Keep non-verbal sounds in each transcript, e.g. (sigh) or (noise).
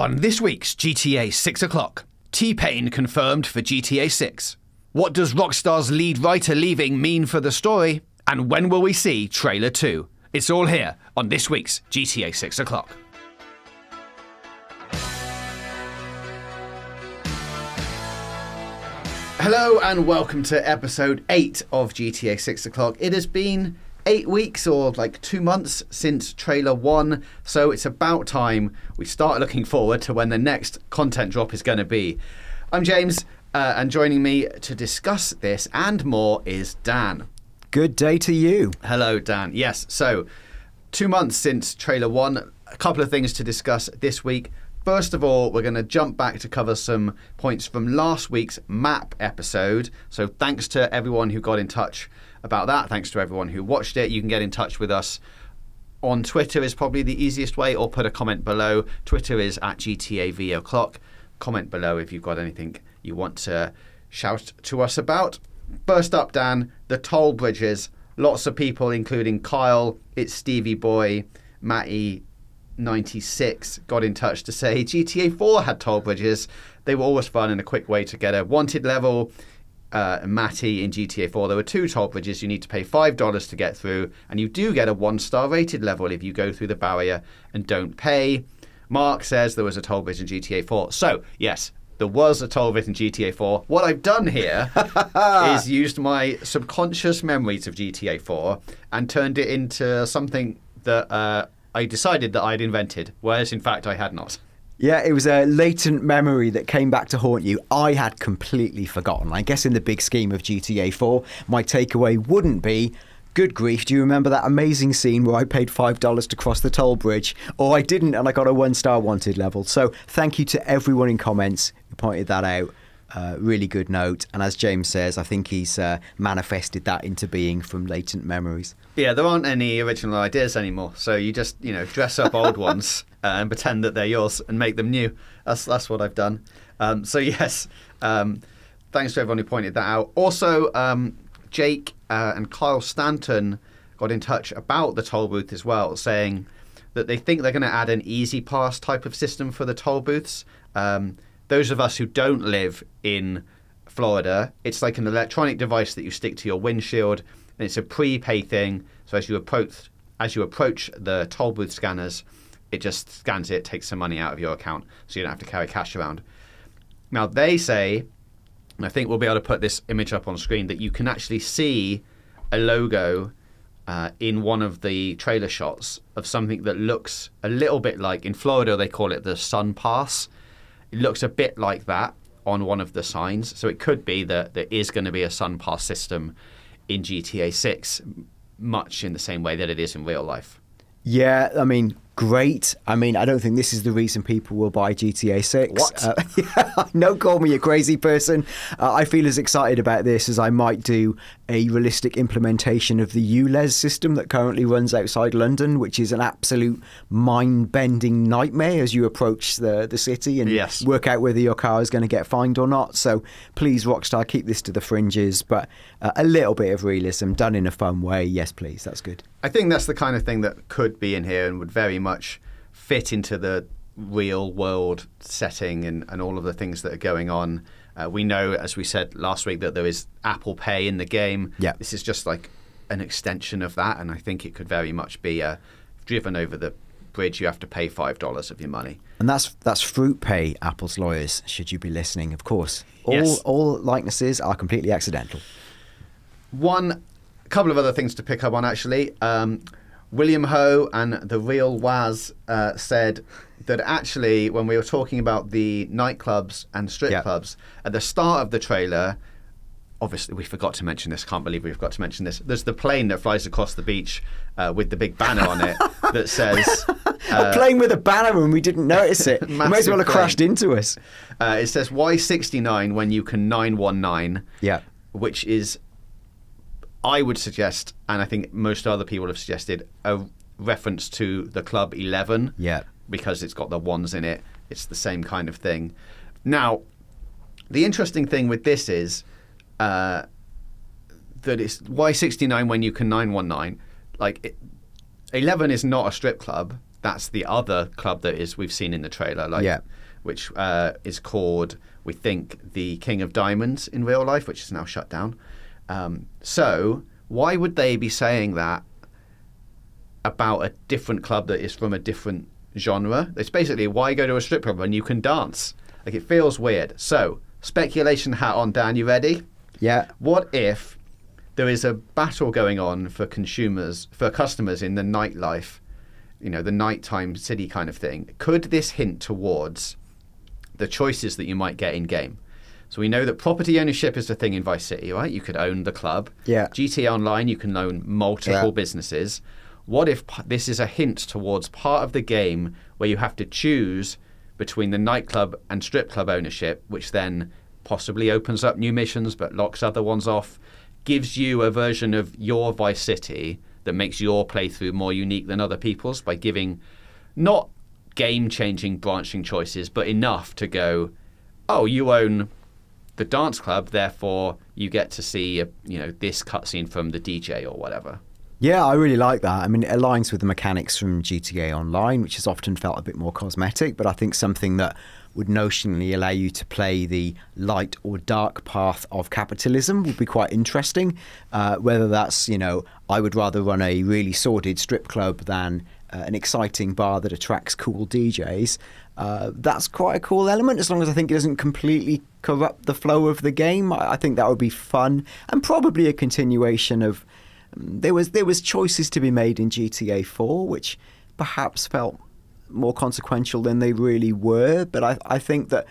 On this week's GTA 6 o'clock, T-Pain confirmed for GTA 6. What does Rockstar's lead writer leaving mean for the story? And when will we see trailer 2? It's all here on this week's GTA 6 o'clock. Hello and welcome to episode 8 of GTA 6 o'clock. It has been eight weeks or like two months since trailer one, so it's about time we start looking forward to when the next content drop is going to be. I'm James, uh, and joining me to discuss this and more is Dan. Good day to you. Hello, Dan. Yes, so two months since trailer one, a couple of things to discuss this week. First of all, we're going to jump back to cover some points from last week's map episode. So, thanks to everyone who got in touch about that. Thanks to everyone who watched it. You can get in touch with us on Twitter is probably the easiest way, or put a comment below. Twitter is at GTAV o'clock. Comment below if you've got anything you want to shout to us about. First up, Dan, the toll bridges. Lots of people, including Kyle, it's Stevie Boy, Matty, 96 got in touch to say GTA 4 had toll bridges. They were always fun and a quick way to get a wanted level. Uh, Matty in GTA 4, there were two toll bridges. You need to pay $5 to get through, and you do get a one star rated level if you go through the barrier and don't pay. Mark says there was a toll bridge in GTA 4. So, yes, there was a toll bridge in GTA 4. What I've done here (laughs) is used my subconscious memories of GTA 4 and turned it into something that uh, I decided that I'd invented, whereas in fact I had not. Yeah, it was a latent memory that came back to haunt you. I had completely forgotten. I guess in the big scheme of GTA 4, my takeaway wouldn't be Good grief, do you remember that amazing scene where I paid $5 to cross the toll bridge? Or I didn't and I got a one star wanted level. So thank you to everyone in comments who pointed that out. Uh, really good note. And as James says, I think he's uh, manifested that into being from latent memories. Yeah, there aren't any original ideas anymore. So you just, you know, dress up old (laughs) ones uh, and pretend that they're yours and make them new. That's that's what I've done. Um, so (laughs) yes, um, thanks to everyone who pointed that out. Also, um, Jake uh, and Kyle Stanton got in touch about the toll booth as well, saying that they think they're going to add an E-ZPass type of system for the toll booths. Um, those of us who don't live in Florida, it's like an electronic device that you stick to your windshield, and it's a prepay thing. So as you approach as you approach the toll booth scanners, it just scans it, takes some money out of your account, so you don't have to carry cash around. Now they say, and I think we'll be able to put this image up on screen, that you can actually see a logo uh, in one of the trailer shots of something that looks a little bit like in Florida they call it the Sun Pass. It looks a bit like that on one of the signs, so it could be that there is going to be a Sun Pass system in GTA 6, much in the same way that it is in real life. Yeah, I mean, great. I mean, I don't think this is the reason people will buy GTA 6. What? Uh, (laughs) yeah, no, call me a crazy person. Uh, I feel as excited about this as I might do a realistic implementation of the ULEZ system that currently runs outside London, which is an absolute mind bending nightmare as you approach the, the city and Yes. work out whether your car is going to get fined or not. So please, Rockstar, keep this to the fringes, but uh, a little bit of realism done in a fun way. Yes, please. That's good. I think that's the kind of thing that could be in here and would very much fit into the real world setting and, and all of the things that are going on. Uh, we know, as we said last week, that there is Apple Pay in the game. Yeah. This is just like an extension of that, and I think it could very much be uh, driven over the bridge. You have to pay $5 of your money. And that's that's Fruit Pay, Apple's lawyers. Should you be listening, of course. All Yes. all likenesses are completely accidental. One couple of other things to pick up on actually. Um, William Ho and the real Waz uh, said that actually, when we were talking about the nightclubs and strip Yeah. clubs at the start of the trailer, obviously we forgot to mention this. Can't believe we forgot to mention this. There's the plane that flies across the beach uh, with the big banner on it (laughs) that says. Uh, Playing with a banner and we didn't notice it. (laughs) it might as well have plane. crashed into us. uh, it says Y69 when you can 919. Yeah. which is, I would suggest, and I think most other people have suggested, a reference to the Club 11. Yeah. Because it's got the ones in it. It's the same kind of thing. Now, the interesting thing with this is uh, that it's why 69 when you can 919. Like, it, 11 is not a strip club. that's the other club that is we've seen in the trailer, like Yeah. which uh, is called we think the King of Diamonds in real life, which is now shut down. Um, so why would they be saying that about a different club that is from a different genre? It's basically why go to a strip club when you can dance? Like it feels weird. So speculation hat on, Dan. You ready? Yeah. What if there is a battle going on for consumers, for customers in the nightlife, you know, the nighttime city kind of thing? Could this hint towards the choices that you might get in game? So we know that property ownership is the thing in Vice City, right? You could own the club. Yeah. GTA Online, you can own multiple Yeah. businesses. What if this is a hint towards part of the game where you have to choose between the nightclub and strip club ownership, which then possibly opens up new missions but locks other ones off, gives you a version of your Vice City that makes your playthrough more unique than other people's by giving not game changing branching choices, but enough to go, oh, you own the dance club, therefore you get to see you know this cutscene from the DJ or whatever. Yeah, I really like that. I mean, it aligns with the mechanics from GTA Online, which has often felt a bit more cosmetic, but I think something that would notionally allow you to play the light or dark path of capitalism would be quite interesting. Uh, whether that's, you know, I would rather run a really sordid strip club than uh, an exciting bar that attracts cool DJs. Uh, that's quite a cool element, as long as I think it doesn't completely corrupt the flow of the game. I, I think that would be fun and probably a continuation of there was there was choices to be made in GTA 4 which perhaps felt more consequential than they really were but I, I think that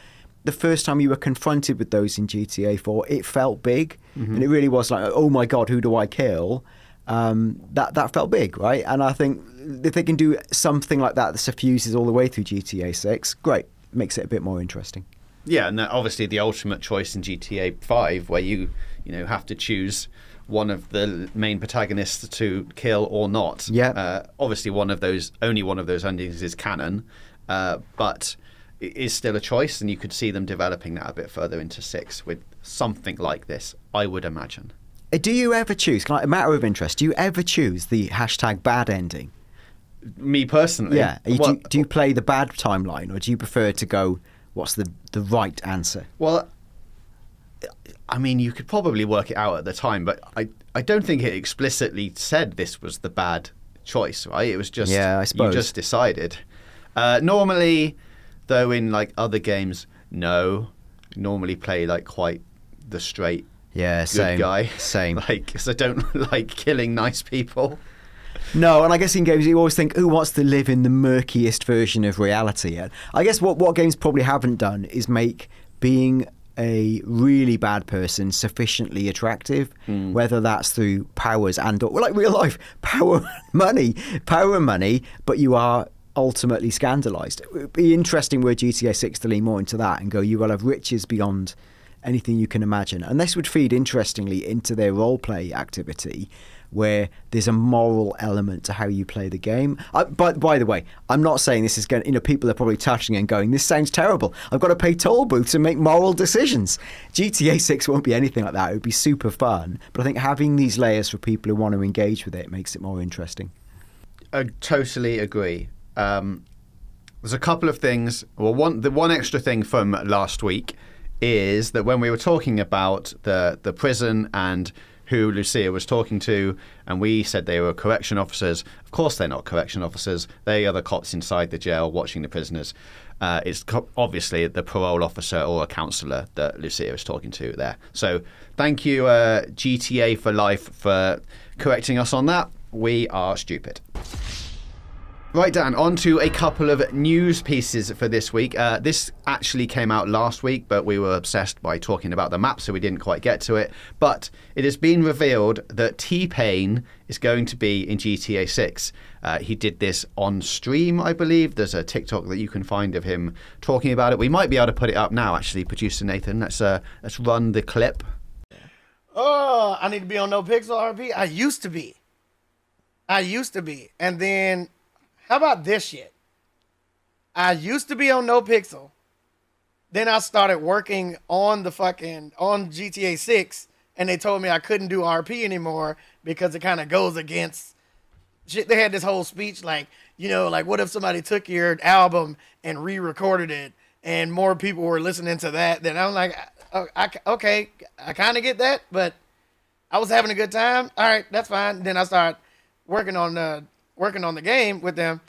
the first time you were confronted with those in GTA 4 it felt big. And it really was like oh my god who do I kill? Um, that that felt big right? And I think if they can do something like that that suffuses all the way through GTA 6 great. Makes it a bit more interesting. Yeah, and obviously the ultimate choice in GTA Five, where you you know have to choose one of the main protagonists to kill or not. Yeah. Uh, obviously, one of those only one of those endings is canon, uh, but it is still a choice, and you could see them developing that a bit further into six with something like this. I would imagine. Uh, do you ever choose can I, a matter of interest do you ever choose the hashtag bad ending Me personally, Yeah. You, well, do, do you play the bad timeline, or do you prefer to go? What's the the right answer? Well, I mean, you could probably work it out at the time, but I, I don't think it explicitly said this was the bad choice, right? It was just Yeah, I you suppose. just decided. Uh, normally, though, in like other games, no, normally play like quite the straight Yeah, good same. guy. Same. (laughs) like because I don't (laughs) like killing nice people. No, and I guess in games you always think, who wants to live in the murkiest version of reality? And I guess what what games probably haven't done is make being a really bad person sufficiently attractive, hmm. whether that's through powers and or well, like real life (laughs) power, money, power, and money, but you are ultimately scandalized. It would be interesting were GTA Six to lean more into that and go, you will have riches beyond anything you can imagine. And this would feed interestingly into their role play activity where there's a moral element to how you play the game. I, but by the way, I'm not saying this is going. You know, people are probably touching and going, "This sounds terrible. I've got to pay toll booths and make moral decisions." GTA 6 won't be anything like that. It would be super fun. But I think having these layers for people who want to engage with it makes it more interesting. I totally agree. Um, there's a couple of things. Well, one the one extra thing from last week is that when we were talking about the the prison and who Lucia was talking to, and we said they were correction officers. Of course, they're not correction officers. They are the cops inside the jail watching the prisoners. Uh, it's co- obviously the parole officer or a counsellor that Lucia is talking to there. So, thank you, uh, GTA for Life, for correcting us on that. We are stupid. Right, Dan, on to a couple of news pieces for this week. Uh, this actually came out last week, but we were obsessed by talking about the map, so we didn't quite get to it. But it has been revealed that T-Pain is going to be in GTA 6. Uh, he did this on stream, I believe. There's a TikTok that you can find of him talking about it. We might be able to put it up now, actually, producer Nathan. Let's uh, let's run the clip. Oh, I need to be on NoPixel RP. I used to be. I used to be. And then, how about this shit? I used to be on NoPixel. Then I started working on the fucking on GTA 6, and they told me I couldn't do RP anymore because it kind of goes against shit. They had this whole speech like, you know, like what if somebody took your album and re-recorded it, and more people were listening to that? Then I'm like, uh, uh, I, I, okay, I kind of get that, but I was having a good time. All right, that's fine. Then I start working on the working on the game with them,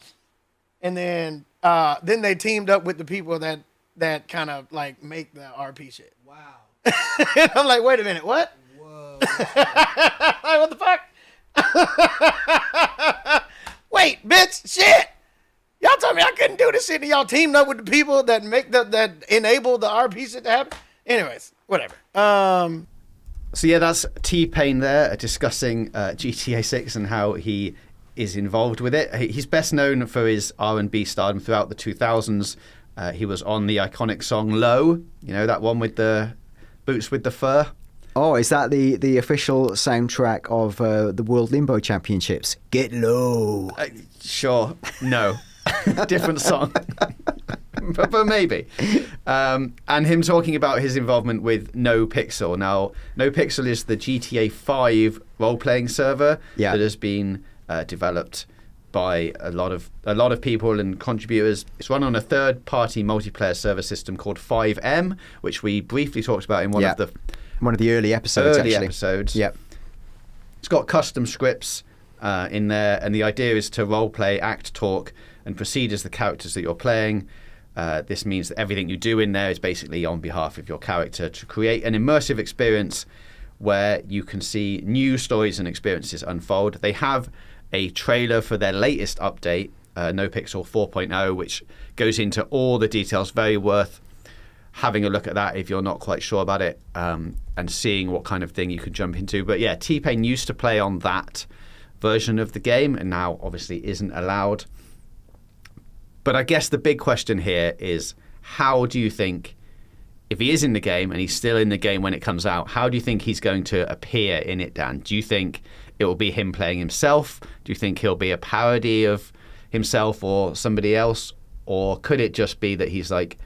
and then uh, then they teamed up with the people that that kind of like make the RP shit. Wow. and (laughs) I'm like, wait a minute, what? Whoa. (laughs) like, what the fuck? (laughs) wait, bitch, shit. Y'all told me I couldn't do this shit, and y'all teamed up with the people that make the that enable the RP shit to happen. Anyways, whatever. Um, So yeah, that's T-Pain there uh, discussing uh, GTA 6 and how he is involved with it. He's best known for his R&B stardom throughout the 2000s. Uh, he was on the iconic song "Low," you know that one with the boots with the fur. Oh, is that the, the official soundtrack of uh, the World Limbo Championships? Get low. Uh, sure, no, (laughs) different song, (laughs) but, but maybe. Um, and him talking about his involvement with NoPixel. Now, NoPixel is the GTA 5 role-playing server Yeah. that has been uh, developed by a lot of a lot of people and contributors. It's run on a third-party multiplayer server system called FiveM, which we briefly talked about in one Yeah. of the One of the early episodes, early actually. episodes. Yep. It's got custom scripts uh, in there, and the idea is to role play, act, talk, and proceed as the characters that you're playing. Uh, this means that everything you do in there is basically on behalf of your character to create an immersive experience where you can see new stories and experiences unfold. They have a trailer for their latest update, uh, NoPixel 4.0, which goes into all the details. Very worth having a look at that if you're not quite sure about it um, and seeing what kind of thing you can jump into. But yeah, T-Pain used to play on that version of the game and now obviously isn't allowed. But I guess the big question here is how do you think, if he is in the game and he's still in the game when it comes out, how do you think he's going to appear in it, Dan? Do you think it will be him playing himself? Do you think he'll be a parody of himself or somebody else? Or could it just be that he's like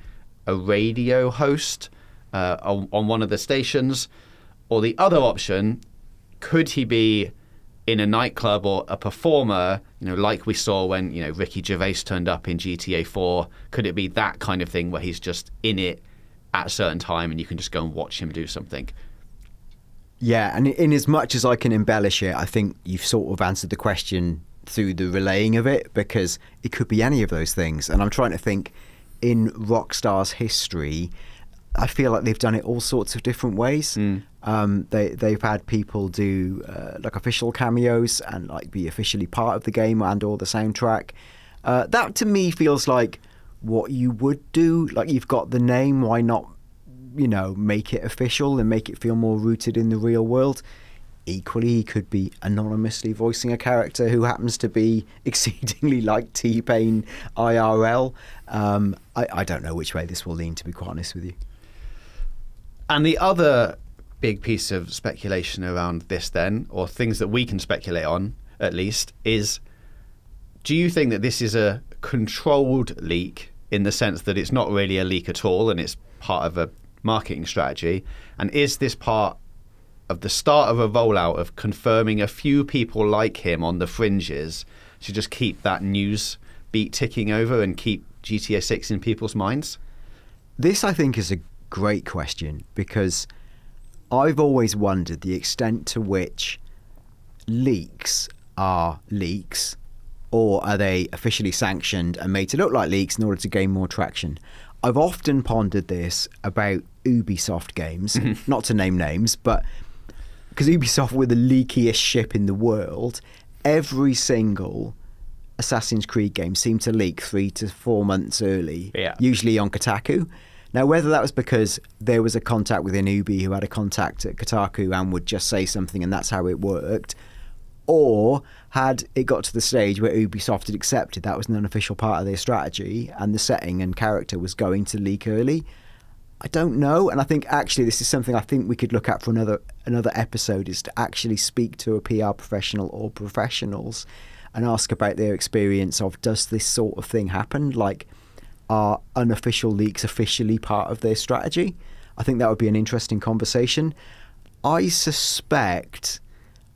a radio host uh, on, on one of the stations? Or the other option, could he be in a nightclub or a performer, you know, like we saw when, you know, Ricky Gervais turned up in GTA 4? Could it be that kind of thing where he's just in it at a certain time and you can just go and watch him do something? Yeah, and in as much as I can embellish it, I think you've sort of answered the question through the relaying of it because it could be any of those things. And I'm trying to think in Rockstar's history, I feel like they've done it all sorts of different ways. Um, they they've had people do uh, like official cameos and like be officially part of the game and or the soundtrack. Uh, that to me feels like what you would do. Like you've got the name, why not you know, make it official and make it feel more rooted in the real world. Equally, he could be anonymously voicing a character who happens to be (laughs) exceedingly like T-Pain IRL. Um, I, I don't know which way this will lean, to be quite honest with you. And the other big piece of speculation around this, then, or things that we can speculate on at least, is do you think that this is a controlled leak in the sense that it's not really a leak at all and it's part of a marketing strategy? And is this part of the start of a rollout of confirming a few people like him on the fringes to just keep that news beat ticking over and keep GTA 6 in people's minds? This, I think, is a great question because I've always wondered the extent to which leaks are leaks or are they officially sanctioned and made to look like leaks in order to gain more traction. I've often pondered this about Ubisoft games, mm-hmm. not to name names, but because Ubisoft were the leakiest ship in the world, every single Assassin's Creed game seemed to leak three to four months early, Yeah. usually on Kotaku. Now, whether that was because there was a contact within Ubi who had a contact at Kotaku and would just say something and that's how it worked, or had it got to the stage where Ubisoft had accepted that was an unofficial part of their strategy and the setting and character was going to leak early, I don't know, and I think actually this is something I think we could look at for another another episode is to actually speak to a PR professional or professionals and ask about their experience of does this sort of thing happen? Like, are unofficial leaks officially part of their strategy? I think that would be an interesting conversation. I suspect,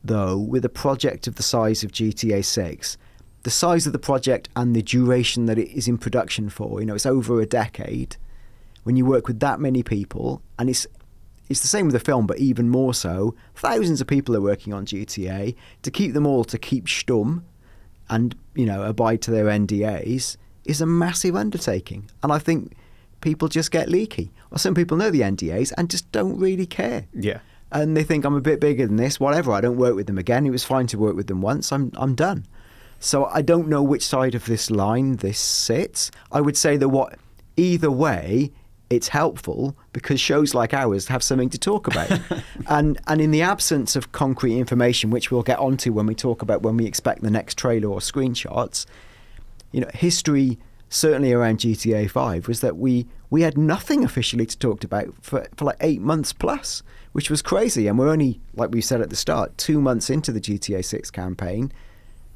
though, with a project of the size of GTA 6, the size of the project and the duration that it is in production for, you know, it's over a decade. When you work with that many people, and it's it's the same with the film, but even more so. Thousands of people are working on GTA to keep them all to keep stum and you know abide to their NDAs is a massive undertaking, and I think people just get leaky, or some people know the NDAs and just don't really care. Yeah. And they think I'm a bit bigger than this. Whatever. I don't work with them again. It was fine to work with them once. I'm I'm done. So I don't know which side of this line this sits. I would say that what either way it's helpful because shows like ours have something to talk about. (laughs) and and in the absence of concrete information, which we'll get onto when we talk about when we expect the next trailer or screenshots, you know, history certainly around GTA 5 was that we we had nothing officially to talk about for, for like eight months plus, which was crazy. And we're only, like we said at the start, two months into the GTA 6 campaign.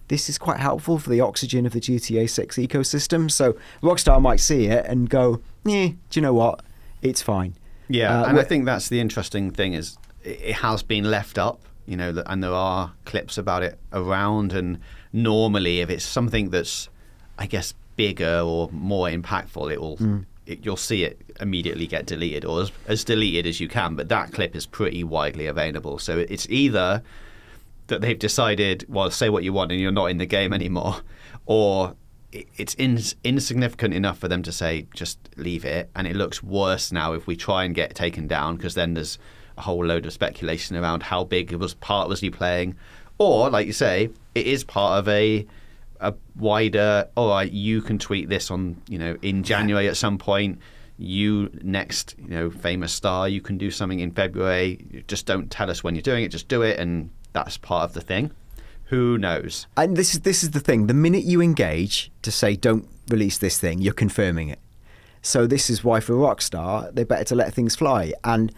This is quite helpful for the oxygen of the GTA 6 ecosystem. So Rockstar might see it and go, yeah, do you know what? It's fine. Yeah, Uh, and I think that's the interesting thing is it it has been left up, you know, and there are clips about it around. And normally, if it's something that's, I guess, bigger or more impactful, it will. It, you'll see it immediately get deleted or as, as deleted as you can. But that clip is pretty widely available. So it's either that they've decided, well, say what you want and you're not in the game anymore, (laughs) or it's ins insignificant enough for them to say just leave it, and it looks worse now if we try and get it taken down because then there's a whole load of speculation around how big it was part was you playing, or like you say, it is part of a a wider. Oh, All right, you can tweet this on you know in January at some point. You next, you know, famous star. You can do something in February. Just don't tell us when you're doing it. Just do it, and that's part of the thing. Who knows? And this is this is the thing. The minute you engage to say don't release this thing, you're confirming it. So this is why for a rock star, they're better to let things fly. And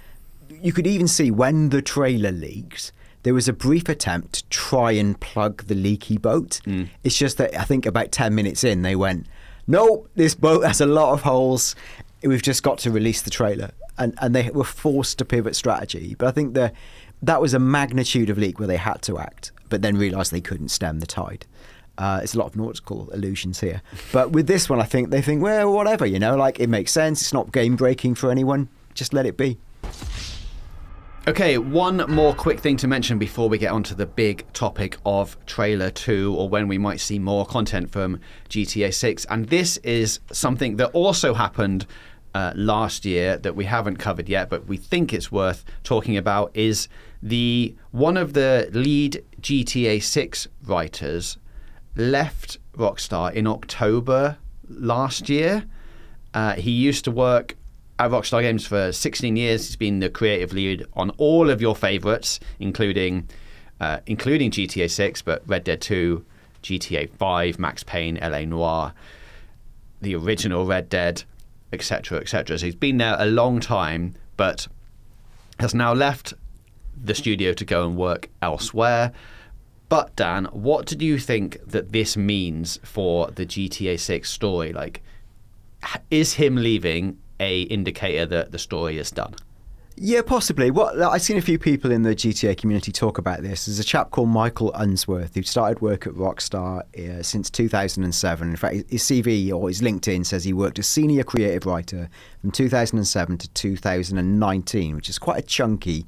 you could even see when the trailer leaked, there was a brief attempt to try and plug the leaky boat. It's just that I think about ten minutes in, they went, "No, this boat has a lot of holes. We've just got to release the trailer." And and they were forced to pivot strategy. But I think the that was a magnitude of leak where they had to act, but then realised they couldn't stem the tide. Uh, it's a lot of nautical illusions here. But with this one, I think they think, well, whatever, you know, like it makes sense. It's not game breaking for anyone. Just let it be. Okay, one more quick thing to mention before we get onto the big topic of trailer 2 or when we might see more content from GTA 6. And this is something that also happened uh, last year that we haven't covered yet, but we think it's worth talking about is the one of the lead GTA 6 writers left Rockstar in October last year. Uh, he used to work at Rockstar Games for 16 years. He's been the creative lead on all of your favorites, including uh, including GTA 6, but Red Dead 2, GTA 5, Max Payne, LA Noire, the original Red Dead, etc., etc. So he's been there a long time, but has now left the studio to go and work elsewhere. But Dan, what did you think that this means for the GTA 6 story? Like, is him leaving a indicator that the story is done? Yeah, possibly. What I've seen a few people in the GTA community talk about this. There's a chap called Michael Unsworth who started work at Rockstar uh, since 2007. In fact, his CV or his LinkedIn says he worked as senior creative writer from 2007 to 2019, which is quite a chunky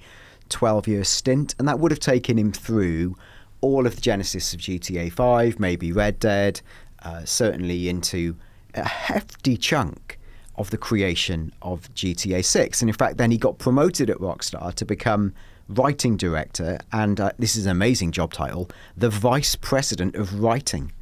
12-year stint, and that would have taken him through all of the genesis of GTA 5, maybe Red Dead, uh, certainly into a hefty chunk of the creation of GTA 6. And in fact, then he got promoted at Rockstar to become writing director, and uh, this is an amazing job title, the vice president of writing.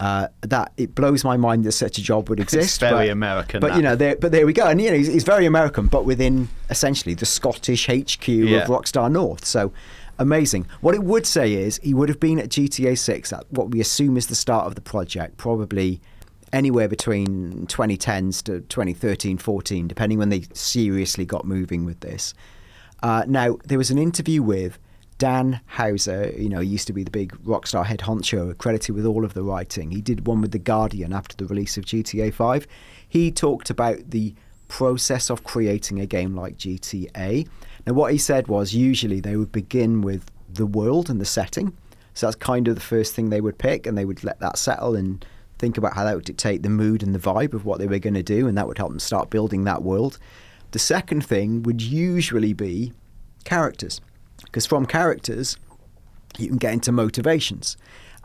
Uh, that it blows my mind that such a job would (laughs) exist. very but- American, But that. you know, there, but there we go. And you know, he's, he's very American, but within essentially the Scottish HQ Yeah. of Rockstar North. So amazing. What it would say is he would have been at GTA 6 at what we assume is the start of the project, probably anywhere between 2010s to 2013, 14, depending when they seriously got moving with this. Uh, now, there was an interview with Dan Houser, you know, he used to be the big Rockstar head honcho, credited with all of the writing. He did one with The Guardian after the release of GTA 5. He talked about the process of creating a game like GTA. Now, what he said was usually they would begin with the world and the setting. So that's kind of the first thing they would pick, and they would let that settle and think about how that would dictate the mood and the vibe of what they were going to do, and that would help them start building that world. The second thing would usually be characters, because from characters, you can get into motivations.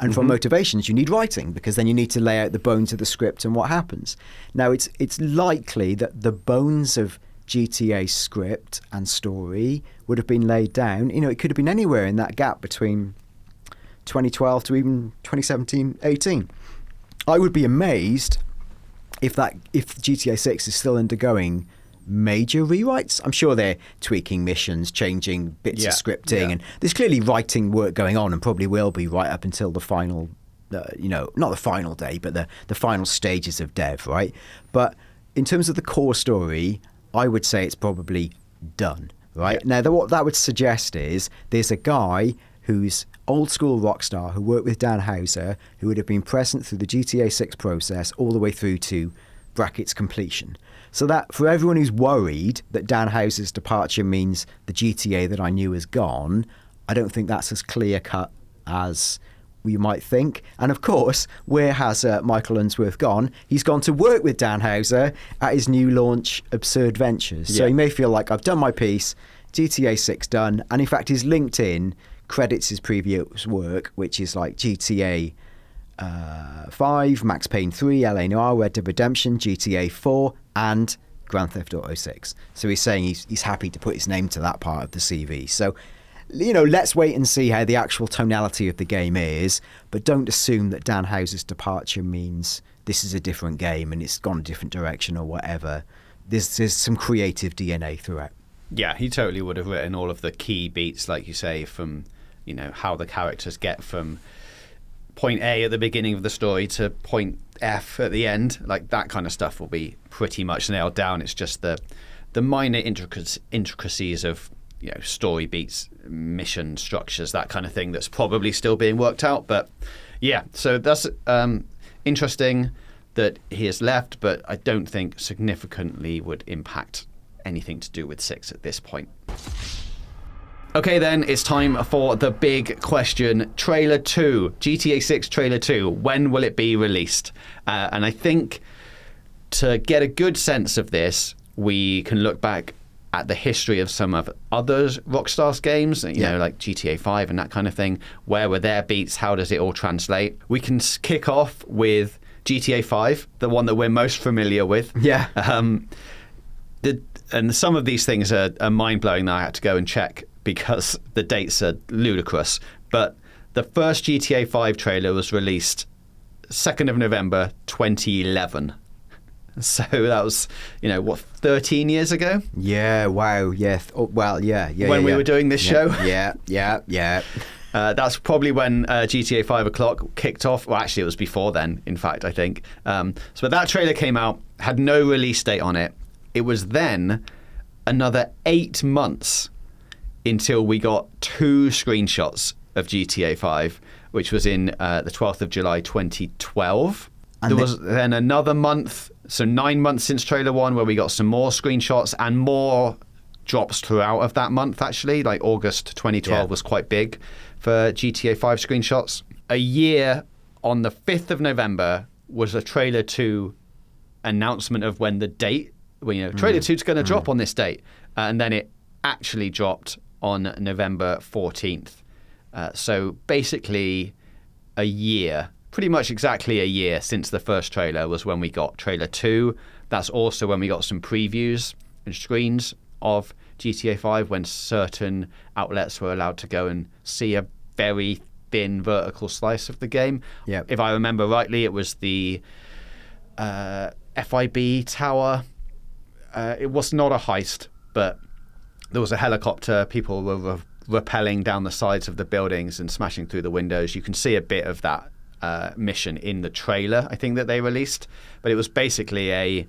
And from mm-hmm. motivations, you need writing because then you need to lay out the bones of the script and what happens. Now, it's it's likely that the bones of GTA script and story would have been laid down. You know, it could have been anywhere in that gap between 2012 to even 2017, 18. I would be amazed if that if GTA 6 is still undergoing major rewrites. I'm sure they're tweaking missions, changing bits Yeah, of scripting, yeah. and there's clearly writing work going on, and probably will be right up until the final. Uh, you know, not the final day, but the the final stages of dev, right? But in terms of the core story, I would say it's probably done, right? Now, the, what that would suggest is there's a guy who's old school rock star who worked with Dan Houser, who would have been present through the GTA 6 process all the way through to brackets completion. So that for everyone who's worried that Dan Houser's departure means the GTA that I knew is gone, I don't think that's as clear cut as you might think. And of course, where has uh, Michael Unsworth gone? He's gone to work with Dan Houser at his new launch, Absurd Ventures. So he may feel like I've done my piece, GTA 6 done, and in fact, his LinkedIn credits his previous work, which is like GTA uh, 5, Max Payne 3, LA Noire, Red Dead Redemption, GTA 4, and Grand Theft Auto 6. So he's saying he's, he's happy to put his name to that part of the CV. So, you know, let's wait and see how the actual tonality of the game is, but don't assume that Dan Houser's departure means this is a different game and it's gone a different direction or whatever. There's, there's some creative DNA throughout. Yeah, he totally would have written all of the key beats, like you say, from you know how the characters get from point A at the beginning of the story to point F at the end. Like that kind of stuff will be pretty much nailed down. It's just the the minor intricacies, of you know story beats, mission structures, that kind of thing. That's probably still being worked out. But yeah, so that's um, interesting that he has left, but I don't think significantly would impact anything to do with six at this point. Okay, then it's time for the big question. Trailer 2, GTA 6 Trailer 2. When will it be released? Uh, and I think to get a good sense of this, we can look back at the history of some of other Rockstar's games, you Yeah. know, like GTA 5 and that kind of thing. Where were their beats? How does it all translate? We can kick off with GTA 5, the one that we're most familiar with. Yeah. Um, the, and some of these things are, are mind blowing that I had to go and check because (laughs) the dates are ludicrous. But the first GTA 5 trailer was released 2nd of November 2011. (laughs) So that was, you know, what, 13 years ago? Yeah, wow, yeah. Oh, well, yeah, yeah. When yeah, we yeah. were doing this Yeah, show? (laughs) Yeah, yeah, yeah. Uh, that's probably when uh, GTA 5 o'clock kicked off. Well, actually, it was before then, in fact, I think. Um, so that trailer came out, had no release date on it. It was then another eight months until we got two screenshots of GTA 5, which was in uh, the 12th of July 2012. And there the- was then another month, so nine months since trailer one, where we got some more screenshots and more drops throughout of that month, actually. Like August 2012 Yeah. was quite big for GTA 5 screenshots. A year on the 5th of November was a trailer 2 announcement of when the date, well, you know, trailer 2 is going to drop on this date. Uh, and then it actually dropped on November 14th. Uh, so basically, a year, pretty much exactly a year since the first trailer was when we got trailer 2. That's also when we got some previews and screens of GTA 5 when certain outlets were allowed to go and see a very thin vertical slice of the game. Yep. If I remember rightly, it was the uh, FIB tower. Uh, it was not a heist, but there was a helicopter. People were re- rappelling down the sides of the buildings and smashing through the windows. You can see a bit of that uh, mission in the trailer, I think, that they released. But it was basically a.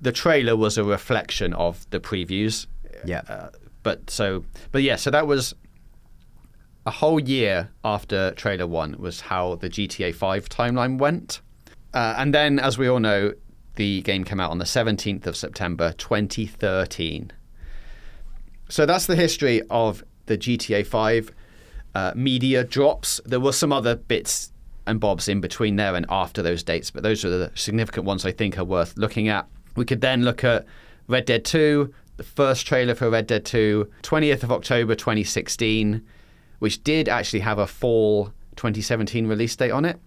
The trailer was a reflection of the previews. Yeah. Uh, but so, but yeah, so that was a whole year after trailer one was how the GTA 5 timeline went. Uh, and then, as we all know, the game came out on the 17th of September 2013. So that's the history of the GTA 5. uh, media drops. There were some other bits and bobs in between there and after those dates, but those are the significant ones I think are worth looking at. We could then look at Red Dead 2, the first trailer for Red Dead 2, 20th of October 2016, which did actually have a fall 2017 release date on it.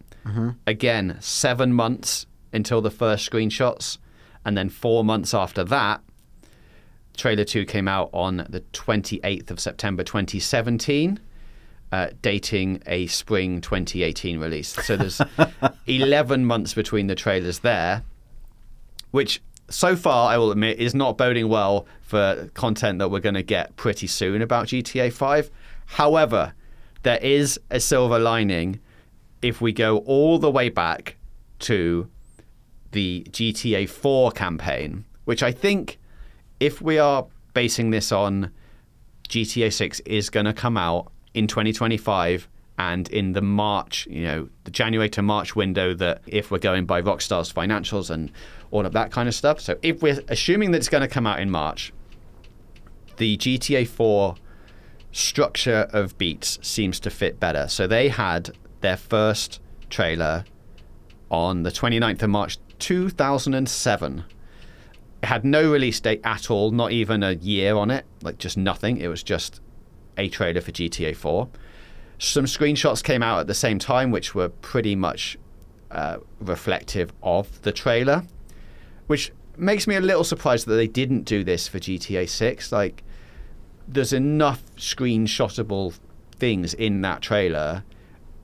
Again, seven months until the first screenshots, and then four months after that, trailer 2 came out on the 28th of September 2017. Uh, dating a spring 2018 release. So there's (laughs) 11 months between the trailers there, which so far, I will admit, is not boding well for content that we're going to get pretty soon about GTA 5. However, there is a silver lining if we go all the way back to the GTA 4 campaign, which I think, if we are basing this on GTA 6 is going to come out in 2025 and in the March, you know, the January to March window that if we're going by Rockstar's financials and all of that kind of stuff. So if we're assuming that it's going to come out in March, the GTA 4 structure of beats seems to fit better. So they had their first trailer on the 29th of March 2007. It had no release date at all, not even a year on it, like just nothing. It was just a trailer for GTA 4. Some screenshots came out at the same time, which were pretty much uh, reflective of the trailer, which makes me a little surprised that they didn't do this for GTA 6. Like, there's enough screenshotable things in that trailer,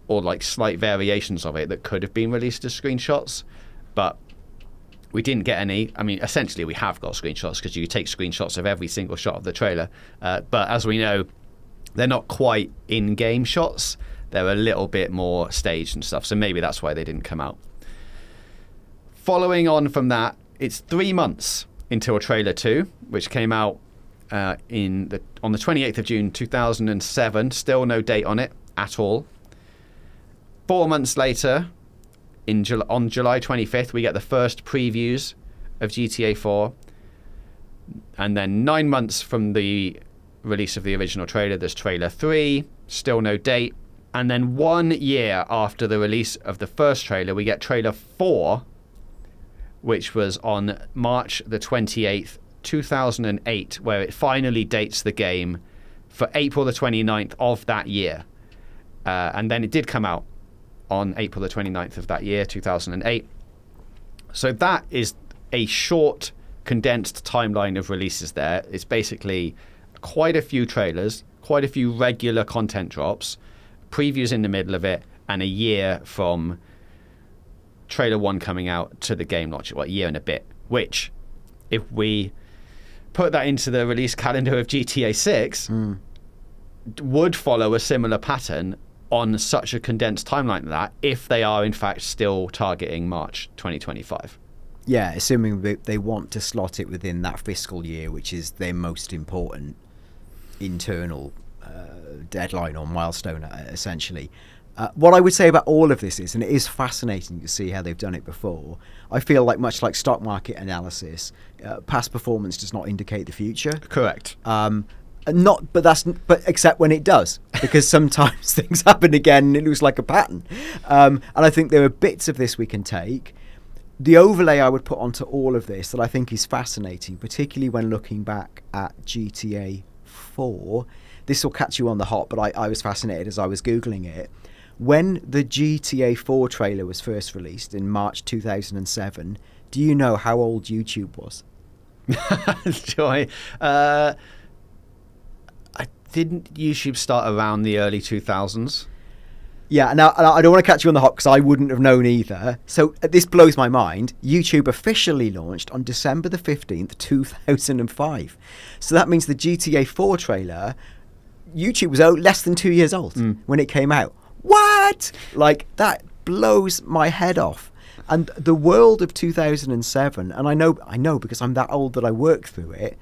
or like slight variations of it, that could have been released as screenshots, but we didn't get any. I mean, essentially, we have got screenshots because you take screenshots of every single shot of the trailer. Uh, but as we know, they're not quite in game shots. They're a little bit more staged and stuff. So maybe that's why they didn't come out. Following on from that, it's three months until trailer two, which came out uh, in the on the 28th of June 2007. Still no date on it at all. Four months later, in on July 25th, we get the first previews of GTA 4. And then nine months from the release of the original trailer, there's trailer 3, still no date. And then one year after the release of the first trailer, we get trailer 4, which was on March the 28th, 2008, where it finally dates the game for April the 29th of that year. Uh, and then it did come out on April the 29th of that year, 2008. So that is a short, condensed timeline of releases there. It's basically quite a few trailers, quite a few regular content drops, previews in the middle of it, and a year from trailer one coming out to the game launch, well, a year and a bit. Which, if we put that into the release calendar of GTA 6, hmm. would follow a similar pattern on such a condensed timeline like that if they are in fact still targeting March 2025. Yeah, assuming they, they want to slot it within that fiscal year, which is their most important internal uh, deadline or milestone, uh, essentially. Uh, what I would say about all of this is, and it is fascinating to see how they've done it before. I feel like much like stock market analysis, uh, past performance does not indicate the future. Correct. Um, not, but that's but except when it does, because sometimes (laughs) things happen again and it looks like a pattern. Um, and I think there are bits of this we can take. The overlay I would put onto all of this that I think is fascinating, particularly when looking back at GTA 4. This will catch you on the hop, but I, I was fascinated as I was googling it. When the GTA 4 trailer was first released in March 2007, do you know how old YouTube was? (laughs) Joy. Uh, didn't YouTube start around the early 2000s. Yeah, now I don't want to catch you on the hop because I wouldn't have known either. So uh, this blows my mind. YouTube officially launched on December the 15th, 2005. So that means the GTA 4 trailer, YouTube was less than two years old when it came out. What? Like, that blows my head off. And the world of 2007, and I know, I know because I'm that old that I work through it,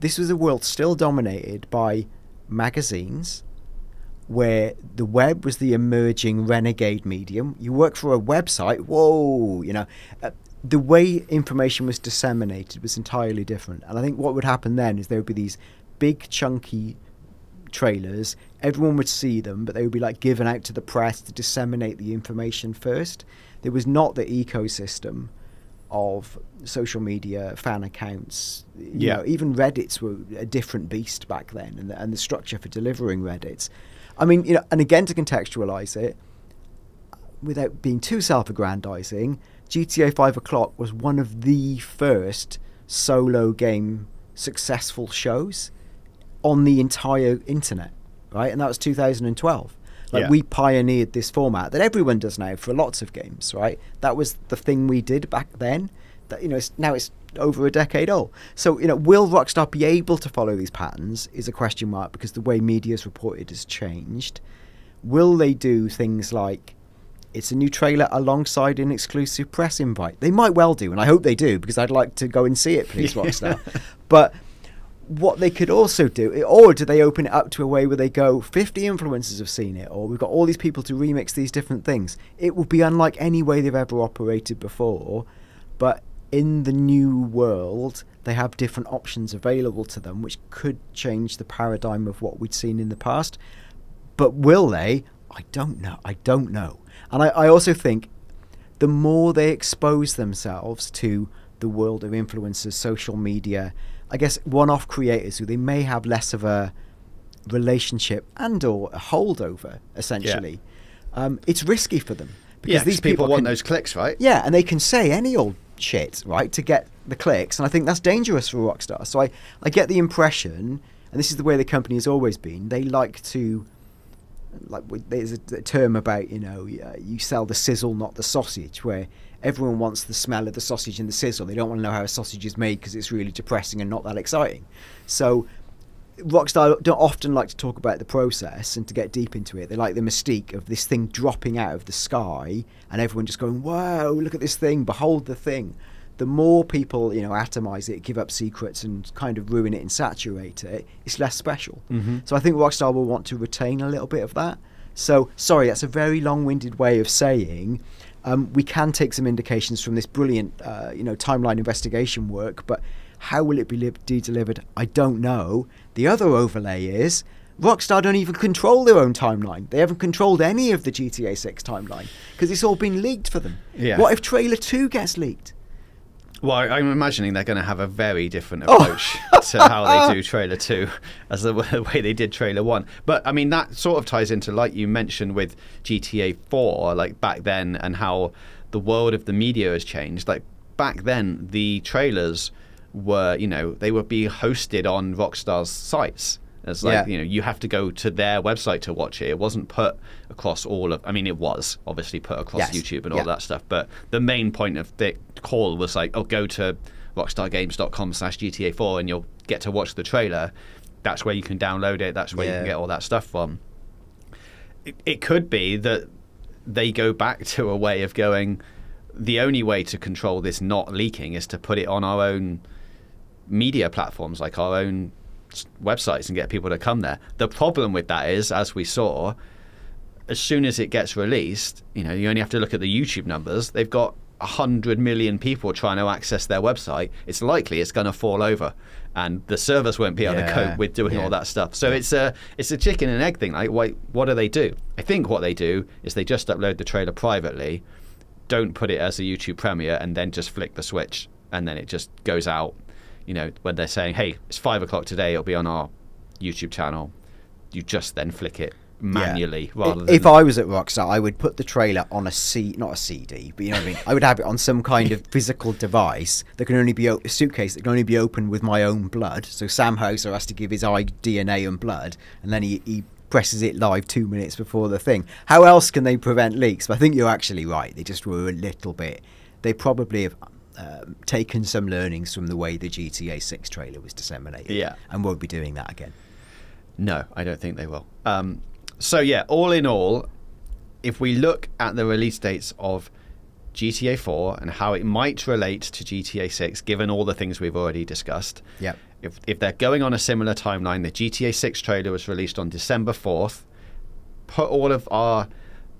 this was a world still dominated by magazines, where the web was the emerging renegade medium. You work for a website, whoa, you know. Uh, the way information was disseminated was entirely different. And I think what would happen then is there would be these big, chunky trailers, everyone would see them, but they would be like given out to the press to disseminate the information first. There was not the ecosystem of social media, fan accounts. You Yeah. know, even Reddits were a different beast back then, and the, and the structure for delivering Reddits. I mean, you know, and again to contextualize it, without being too self-aggrandizing, GTA 5 O'Clock was one of the first solo game successful shows on the entire internet, right? And that was 2012. Like Yeah. we pioneered this format that everyone does now for lots of games, right? That was the thing we did back then. That you know, it's, now it's over a decade old. So you know, will Rockstar be able to follow these patterns? Is a question mark because the way media is reported has changed. Will they do things like it's a new trailer alongside an exclusive press invite? They might well do, and I hope they do because I'd like to go and see it, please, (laughs) Rockstar. But what they could also do, or do they open it up to a way where they go, 50 influencers have seen it, or we've got all these people to remix these different things? It will be unlike any way they've ever operated before, but in the new world, they have different options available to them, which could change the paradigm of what we'd seen in the past. But will they? I don't know. I don't know. And I, I also think the more they expose themselves to the world of influencers, social media, I guess one-off creators who they may have less of a relationship and or a holdover, essentially, um, it's risky for them because Yeah, these people, people, want can, those clicks, right? yeah, and they can say any old shit, right, to get the clicks. And I think that's dangerous for Rockstar. So I, I get the impression, and this is the way the company has always been, they like to, like, there's a, a term about, you know, uh, you sell the sizzle, not the sausage, where everyone wants the smell of the sausage and the sizzle. They don't want to know how a sausage is made because it's really depressing and not that exciting. So Rockstar don't often like to talk about the process and to get deep into it. They like the mystique of this thing dropping out of the sky and everyone just going, "Wow, look at this thing! Behold the thing." The more people, you know, atomize it, give up secrets, and kind of ruin it and saturate it, it's less special. Mhm. So I think Rockstar will want to retain a little bit of that. So sorry, that's a very long-winded way of saying um, we can take some indications from this brilliant, uh, you know, timeline investigation work, but how will it be li- be delivered? I don't know. The other overlay is Rockstar don't even control their own timeline. They haven't controlled any of the GTA 6 timeline because it's all been leaked for them. Yeah. What if Trailer 2 gets leaked? Well, I'm imagining they're going to have a very different Oh. approach to how they do trailer two (laughs) as the way they did trailer one. But I mean, that sort of ties into, like you mentioned with GTA 4, like back then, and how the world of the media has changed. Like back then, the trailers were, you know, they would be hosted on Rockstar's sites. It's like, Yeah. you know, you have to go to their website to watch it. It wasn't put across all of, I mean, it was obviously put across Yes. YouTube and all Yeah. that stuff. But the main point of the call was like, oh, go to rockstargames.com slash GTA4 and you'll get to watch the trailer. That's where you can download it. That's where you can get all that stuff from. It, it could be that they go back to a way of going, the only way to control this not leaking is to put it on our own media platforms, like our own websites, and get people to come there. The problem with that is, as we saw, as soon as it gets released, you know, you only have to look at the YouTube numbers. They've got a hundred million people trying to access their website. It's likely it's going to fall over, and the servers won't be able to cope with doing yeah. all that stuff. So it's a it's a chicken and egg thing. Like, wait, what do they do? I think what they do is they just upload the trailer privately, don't put it as a YouTube premiere, and then just flick the switch, and then it just goes out. You know, when they're saying, "Hey, it's five o'clock today. It'll be on our YouTube channel." You just then flick it manually I- rather than If I was at Rockstar, I would put the trailer on a C, not a CD, but you know what I mean. I would have it on some kind of (laughs) physical device that can only be o- a suitcase that can only be opened with my own blood. So Sam Houser has to give his eye DNA and blood, and then he, he presses it live two minutes before the thing. How else can they prevent leaks? But I think you're actually right. They just were a little bit. They probably have. Um, taken some learnings from the way the GTA 6 trailer was disseminated, Yeah. and won't be doing that again. No, I don't think they will. Um, so yeah, all in all, if we look at the release dates of GTA 4 and how it might relate to GTA 6, given all the things we've already discussed, Yep. if if they're going on a similar timeline, the GTA 6 trailer was released on December 4th. Put all of our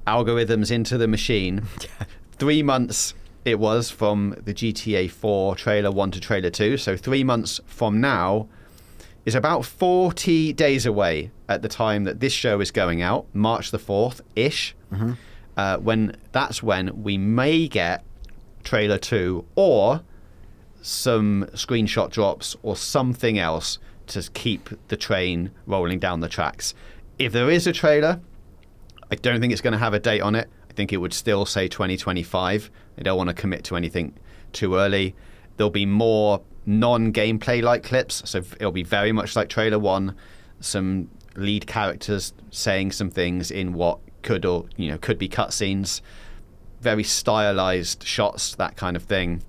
algorithms into the machine. (laughs) Three months it was from the GTA 4 trailer 1 to trailer 2. So three months from now, is about 40 days away at the time that this show is going out, March the 4th ish. Uh, when that's when we may get trailer 2 or some screenshot drops or something else to keep the train rolling down the tracks. If there is a trailer, I don't think it's going to have a date on it. I think it would still say 2025. I don't want to commit to anything too early. There'll be more non gameplay like clips, so it'll be very much like trailer one. Some lead characters saying some things in what could or you know could be cutscenes, very stylized shots, that kind of thing.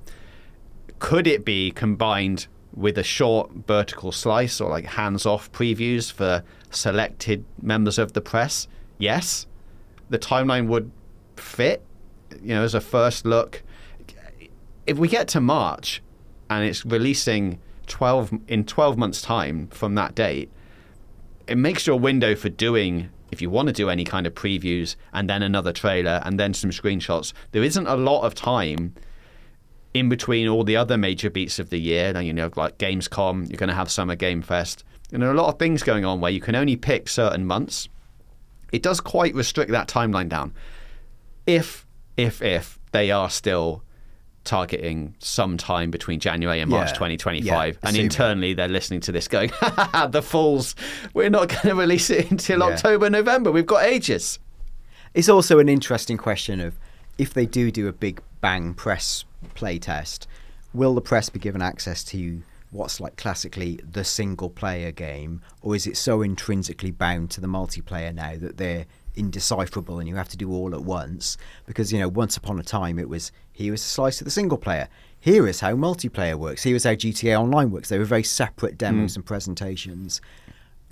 Could it be combined with a short vertical slice or like hands off previews for selected members of the press? Yes. The timeline would fit, you know, as a first look. If we get to March and it's releasing 12 in 12 months time from that date, it makes your window for doing if you want to do any kind of previews and then another trailer and then some screenshots there isn't a lot of time in between all the other major beats of the year. Now, you know, like Gamescom, you're going to have Summer Game Fest. And there are a lot of things going on where you can only pick certain months. It does quite restrict that timeline down. If, if, if they are still targeting some time between January and March Yeah. 2025, Yeah, and internally they're listening to this going, (laughs) the fools, we're not going to release it until Yeah. October, November. We've got ages. It's also an interesting question of if they do do a big bang press play test, will the press be given access to what's like classically the single player game, or is it so intrinsically bound to the multiplayer now that they're indecipherable and you have to do all at once? Because you know, once upon a time it was here is a slice of the single player. Here is how multiplayer works. Here is how GTA Online works. They were very separate demos hmm. and presentations.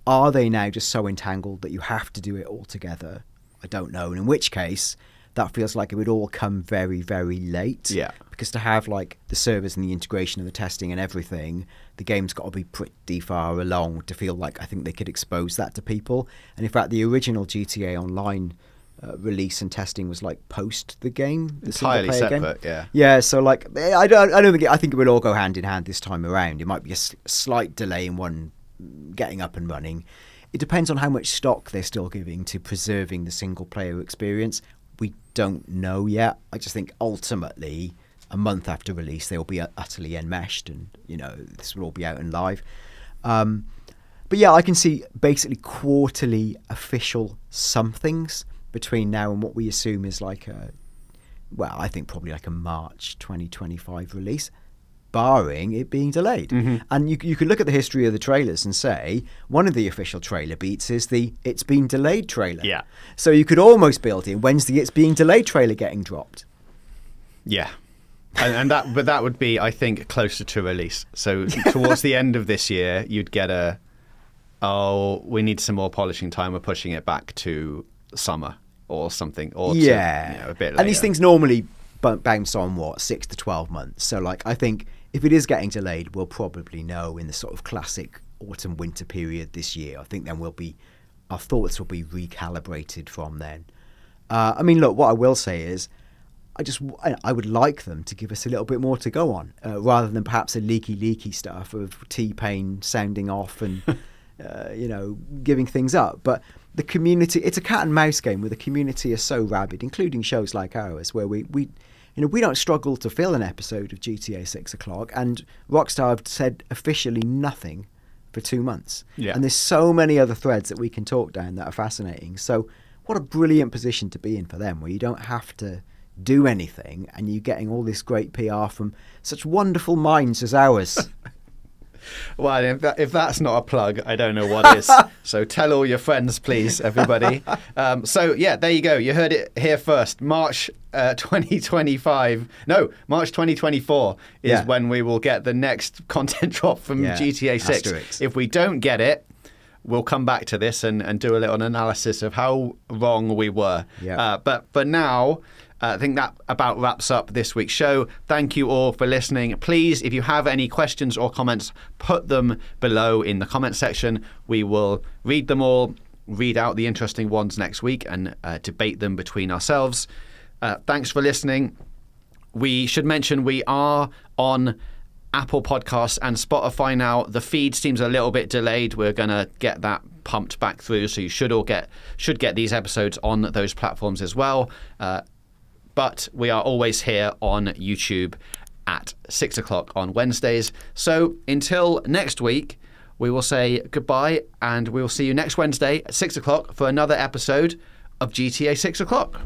Are they now just so entangled that you have to do it all together? I don't know. And in which case, that feels like it would all come very, very late. Yeah. Because to have like the servers and the integration and the testing and everything, the game's got to be pretty far along to feel like I think they could expose that to people. And in fact, the original GTA Online uh, release and testing was like post the game, the Entirely single-player game. separate, yeah. Yeah, so like eh, I don't, I don't think it, I think it will all go hand in hand this time around. It might be a s- slight delay in one getting up and running. It depends on how much stock they're still giving to preserving the single player experience. We don't know yet. I just think ultimately, a month after release, they'll be utterly enmeshed, and you know this will all be out and live. Um, but yeah, I can see basically quarterly official somethings between now and what we assume is like a well, I think probably like a March 2025 release, barring it being delayed. And you, you could look at the history of the trailers and say one of the official trailer beats is the it's been delayed trailer. Yeah. So you could almost build in when's the it's being delayed trailer getting dropped? Yeah. And, and that, but that would be, I think, closer to release. So towards the end of this year, you'd get a, oh, we need some more polishing time. We're pushing it back to summer or something, or to, yeah. you know, a bit. and these things normally bounce on what six to twelve months. So like I think if it is getting delayed, we'll probably know in the sort of classic autumn winter period this year. I think then we'll be our thoughts will be recalibrated from then. Uh, I mean, look, what I will say is. I just I- would like them to give us a little bit more to go on, uh, rather than perhaps a leaky, leaky stuff of T-Pain sounding off and (laughs) uh, you know giving things up. But the community, it's a cat and mouse game where the community is so rabid, including shows like ours, where we we you know we don't struggle to fill an episode of GTA Six O'clock, and Rockstar have said officially nothing for two months. Yeah. And there's so many other threads that we can talk down that are fascinating. So what a brilliant position to be in for them, where you don't have to do anything and you're getting all this great PR from such wonderful minds as ours. (laughs) Well, if, that, if that's not a plug, I don't know what is. (laughs) so tell all your friends, please, everybody. Um, so yeah, there you go. You heard it here first. March uh, (laughs) 2025. No, March 2024 is Yeah. when we will get the next content drop from Yeah, GTA 6. asterisk. If we don't get it, we'll come back to this and, and do a little analysis of how wrong we were. Yeah. Uh, but for now, I think that about wraps up this week's show. Thank you all for listening. Please, if you have any questions or comments, put them below in the comment section. We will read them all, read out the interesting ones next week, and uh, debate them between ourselves. Uh, thanks for listening. We should mention we are on Apple Podcasts and Spotify now. The feed seems a little bit delayed. We're gonna get that pumped back through, so you should all get should get these episodes on those platforms as well. Uh, but we are always here on YouTube at six o'clock on Wednesdays. So until next week, we will say goodbye and we will see you next Wednesday at six o'clock for another episode of GTA Six O'clock.